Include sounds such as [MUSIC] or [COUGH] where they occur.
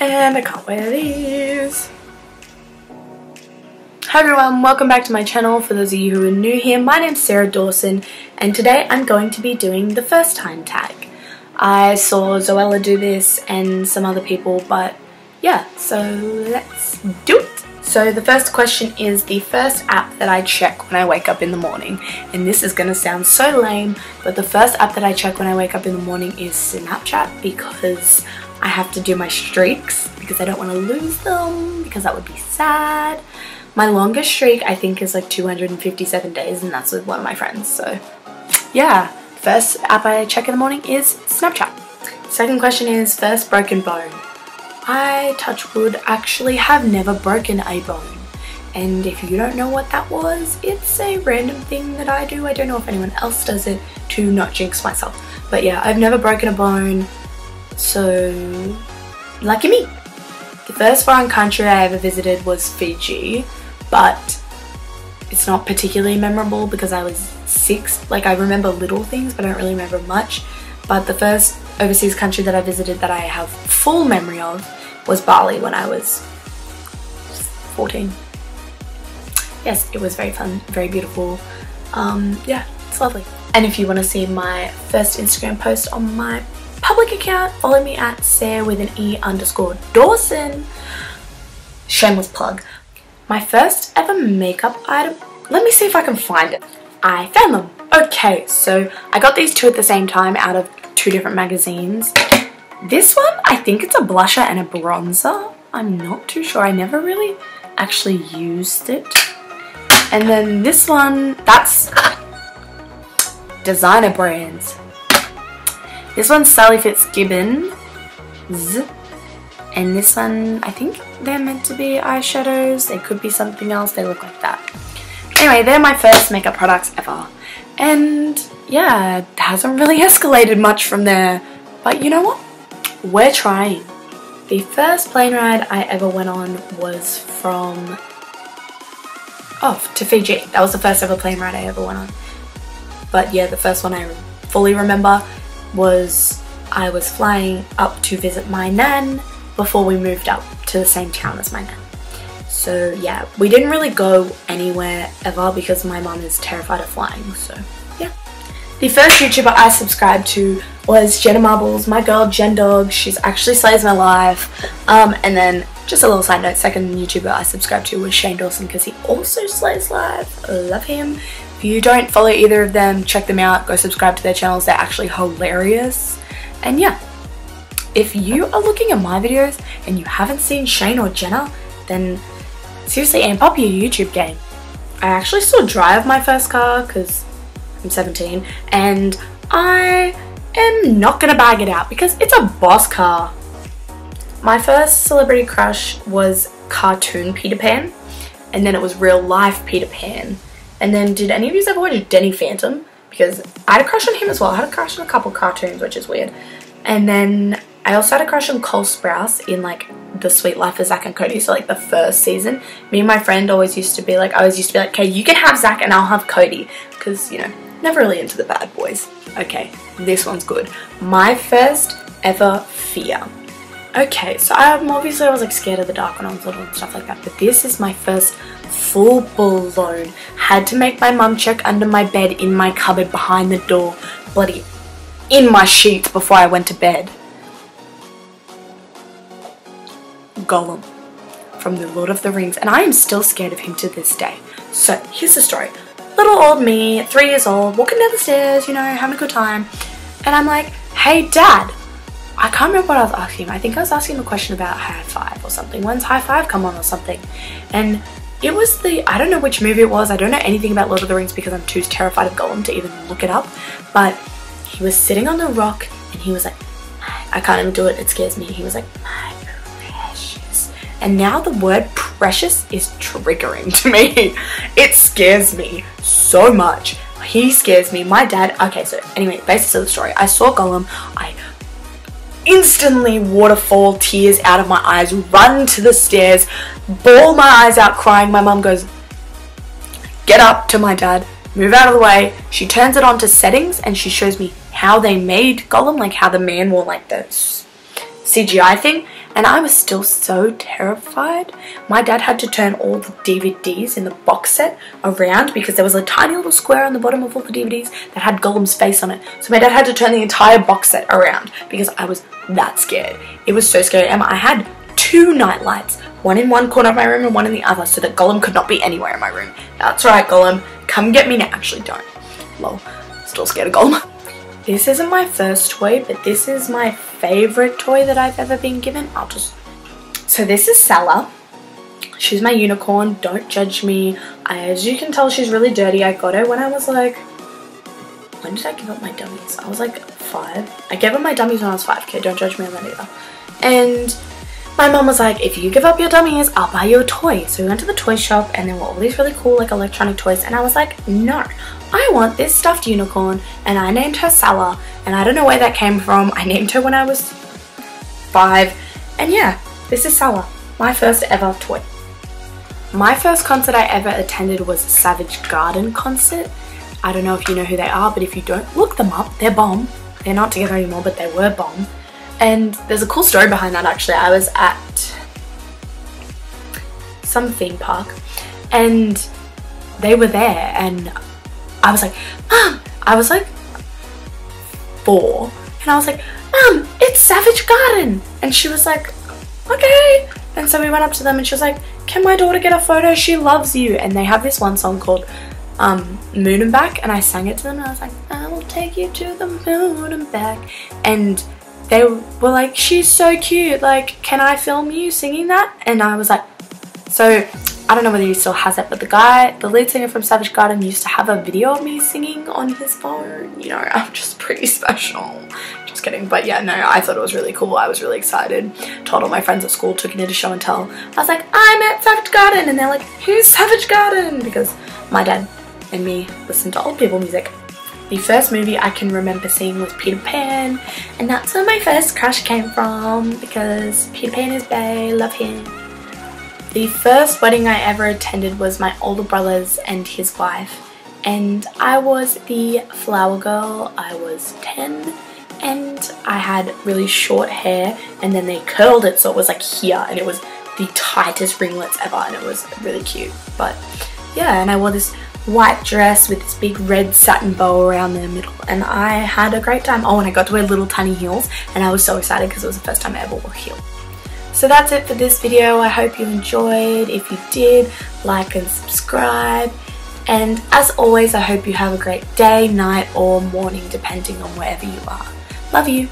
And I can't wear these. Hi everyone, welcome back to my channel. For those of you who are new here, my name's Sarah Dawson and today I'm going to be doing the first time tag. I saw Zoella do this and some other people, but yeah, so let's do it. So the first question is the first app that I check when I wake up in the morning. And this is to sound so lame, but the first app that I check when I wake up in the morning is Snapchat because I have to do my streaks because I don't want to lose them because that would be sad. My longest streak I think is like 257 days and that's with one of my friends. So yeah, first app I check in the morning is Snapchat. Second question is first broken bone. I, touch wood, actually have never broken a bone. And if you don't know what that was, it's a random thing that I do. I don't know if anyone else does it to not jinx myself. But yeah, I've never broken a bone, so lucky me. The first foreign country I ever visited was Fiji, but it's not particularly memorable because I was six. Like I remember little things, but I don't really remember much. But the first overseas country that I visited that I have full memory of was Bali when I was 14. Yes, it was very fun, very beautiful. Um, yeah, it's lovely. And if you want to see my first Instagram post on my public account, follow me at Sarah with an E underscore Dawson. Shameless plug. My first ever makeup item, let me see if I can find it. I found them. Okay, so I got these two at the same time out of two different magazines. This one, I think it's a blusher and a bronzer. I'm not too sure. I never really actually used it. And then this one, that's designer brands. This one's Sally Fitzgibbon. And this one, I think they're meant to be eyeshadows. They could be something else. They look like that. Anyway, they're my first makeup products ever. And yeah, it hasn't really [LAUGHS] escalated much from there. But you know what? We're trying. The first plane ride I ever went on was from oh to Fiji. That was the first ever plane ride I ever went on. But yeah, the first one I fully remember was I was flying up to visit my nan before we moved up to the same town as my nan. So yeah, we didn't really go anywhere ever because my mom is terrified of flying, so yeah. The first YouTuber I subscribed to was Jenna Marbles, my girl Jen Dog. She's actually slays my life. Um, and then just a little side note, second YouTuber I subscribed to was Shane Dawson because he also slays life. Love him. If you don't follow either of them, check them out. Go subscribe to their channels. They're actually hilarious. And yeah, if you are looking at my videos and you haven't seen Shane or Jenna, then seriously amp up your YouTube game. I actually still drive my first car because I'm 17 and I am not gonna bag it out because it's a boss car. My first celebrity crush was cartoon Peter Pan and then it was real life Peter Pan. And then did any of you ever watch Danny Phantom? Because I had a crush on him as well. I had a crush on a couple cartoons, which is weird. And then I also had a crush on Cole Sprouse in like The Sweet Life of Zack and Cody, so like the first season. Me and my friend always used to be like, I always used to be like, okay, you can have Zack and I'll have Cody. Because, you know, never really into the bad boys. Okay, this one's good. My first ever fear. Okay, so I'm obviously I was like scared of the dark when I was little and stuff like that, but this is my first full blown. Had to make my mum check under my bed in my cupboard behind the door, bloody in my sheets before I went to bed. Gollum from the Lord of the Rings, and I am still scared of him to this day. So here's the story. Little old me, three years old, walking down the stairs, you know, having a good time, and I'm like, hey dad, I can't remember what I was asking him. I think I was asking him a question about Hi-5 or something. When's Hi-5 come on or something? And it was the, I don't know which movie it was. I don't know anything about Lord of the Rings because I'm too terrified of Gollum to even look it up. But he was sitting on the rock and he was like, I can't even do it. It scares me. He was like, my precious. And now the word precious is triggering to me. [LAUGHS] It scares me so much. He scares me. My dad, okay, so anyway, basis of the story. I saw Gollum. I instantly waterfall tears out of my eyes, run to the stairs, bawl my eyes out crying. My mum goes, get up to my dad, move out of the way. She turns it on to settings and she shows me how they made Gollum, like how the man wore like the CGI thing. And I was still so terrified. My dad had to turn all the DVDs in the box set around because there was a tiny little square on the bottom of all the DVDs that had Gollum's face on it. So my dad had to turn the entire box set around because I was that scared. It was so scary and I had two night lights, one in one corner of my room and one in the other so that Gollum could not be anywhere in my room. That's right Gollum, come get me now. Actually don't. Lol, still scared of Gollum. [LAUGHS] This isn't my first toy, but this is my favorite toy that I've ever been given. I'll just... So this is Salla. She's my unicorn. Don't judge me. As you can tell, she's really dirty. I got her when I was like... When did I give up my dummies? I was like five. I gave up my dummies when I was five. Okay, don't judge me on that either. And my mom was like, if you give up your dummies, I'll buy you a toy. So we went to the toy shop and there were all these really cool like electronic toys and I was like, no, I want this stuffed unicorn and I named her Salla and I don't know where that came from. I named her when I was five and yeah, this is Salla, my first ever toy. My first concert I ever attended was a Savage Garden concert. I don't know if you know who they are, but if you don't, look them up. They're bomb. They're not together anymore, but they were bomb. And there's a cool story behind that actually. I was at some theme park and they were there and I was like, Mom, I was like four and I was like, Mom, it's Savage Garden. And she was like, okay. And so we went up to them and she was like, can my daughter get a photo? She loves you. And they have this one song called um, Moon and Back and I sang it to them and I was like, I will take you to the moon and back. And they were like, she's so cute, like, can I film you singing that? And I was like, so I don't know whether he still has it, but the guy, the lead singer from Savage Garden used to have a video of me singing on his phone. You know, [LAUGHS] I'm just pretty special. Just kidding. But yeah, no, I thought it was really cool. I was really excited. Told all my friends at school, took it to show and tell. I was like, I'm at Savage Garden. And they're like, who's Savage Garden? Because my dad and me listen to old people music. The first movie I can remember seeing was Peter Pan and that's where my first crush came from because Peter Pan is bae, love him. The first wedding I ever attended was my older brother's and his wife and I was the flower girl, I was 10 and I had really short hair and then they curled it so it was like here and it was the tightest ringlets ever and it was really cute but yeah and I wore this white dress with this big red satin bow around the middle and I had a great time. Oh and I got to wear little tiny heels and I was so excited because it was the first time I ever wore heels. So that's it for this video. I hope you enjoyed. If you did, like and subscribe. And as always, I hope you have a great day, night or morning depending on wherever you are. Love you.